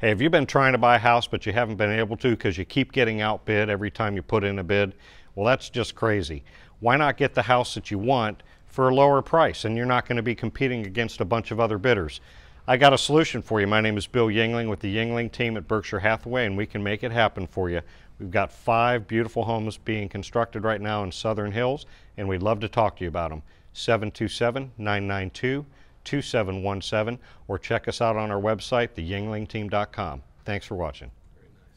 Hey, have you been trying to buy a house but you haven't been able to because you keep getting outbid every time you put in a bid? Well, that's just crazy. Why not get the house that you want for a lower price and you're not going to be competing against a bunch of other bidders? I got a solution for you. My name is Bill Yingling with the Yingling team at Berkshire Hathaway and we can make it happen for you. We've got five beautiful homes being constructed right now in Southern Hills and we'd love to talk to you about them. 727 992 2717 or check us out on our website, theyinglingteam.com. Thanks for watching.